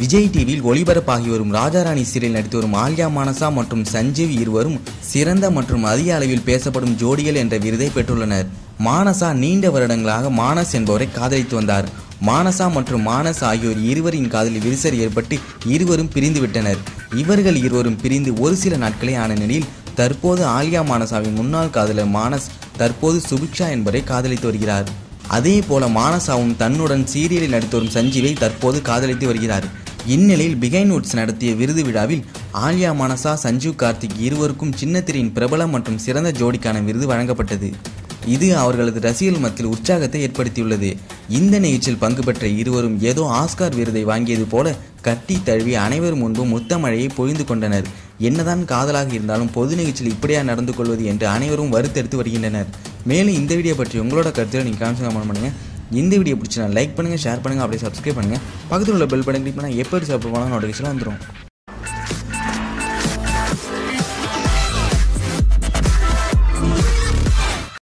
விஜய் டிவியில் ஒளிபரப்பாகி வரும் ராஜாராணி சீரியல் நடித்து வரும் ஆல்யா மானசா மற்றும் சஞ்சீவ் இருவரும் சிறந்த மற்றும் அதிக அளவில் பேசப்படும் ஜோடிகள் என்ற விருதை பெற்றுள்ளனர். மானசா நீண்ட வருடங்களாக மானஸ் என்பவரை காதலித்து வந்தார். மானசா மற்றும் மானஸ் ஆகியோர் இருவரின் காதலில் விரிசல் ஏற்பட்டு இருவரும் பிரிந்து விட்டனர் இவர்கள் இருவரும் பிரிந்து ஒரு சில நாட்களே ஆன நிலையில் தற்போது ஆல்யா மானசாவின் முன்னாள் காதலர் மானஸ் தற்போது சுபிக்ஷா என்பதை காதலித்து வருகிறார். அதே போல மானசாவும் தன்னுடன் சீரியலில் நடித்து வரும் சஞ்சீவை தற்போது காதலித்து வருகிறார். இந்நிலையில் பிகைன் உட்ஸ் நடத்திய விருது விழாவில் ஆலியா மானசா சஞ்சீவ் கார்த்திக் இருவருக்கும் சின்னத்திரையின் பிரபலம் மற்றும் சிறந்த ஜோடிக்கான விருது வழங்கப்பட்டது. இது அவர்களது ரசிகர்கள் மத்தியில் உற்சாகத்தை ஏற்படுத்தியுள்ளது. இந்த நிகழ்ச்சியில் பங்கு பெற்ற இருவரும் ஏதோ ஆஸ்கார் விருதை வாங்கியது போல கட்டி தழுவி அனைவர் முன்பும் முத்தமழையை பொழிந்து கொண்டனர். என்னதான் காதலாக இருந்தாலும் பொது நிகழ்ச்சியில் இப்படியா நடந்து கொள்வது என்று அனைவரும் வருத்தெடுத்து வருகின்றனர். மேலும் இந்த வீடியோ பற்றி உங்களோட கருத்துக்களை நீங்கள் காமிச்சு கமெண்ட் பண்ணுங்கள் இந்த வீடியோ பிடிச்சினா லைக் பண்ணுங்கள் ஷேர் பண்ணுங்க அப்படியே சப்ஸ்கிரைப் பண்ணுங்கள் பக்கத்தில் உள்ள பெல் பட்டன் கிளிக் பண்ணால் எப்படி சாப்பிட்டு பண்ணால் நோட்டிஃபிகேஷன் வந்துடும்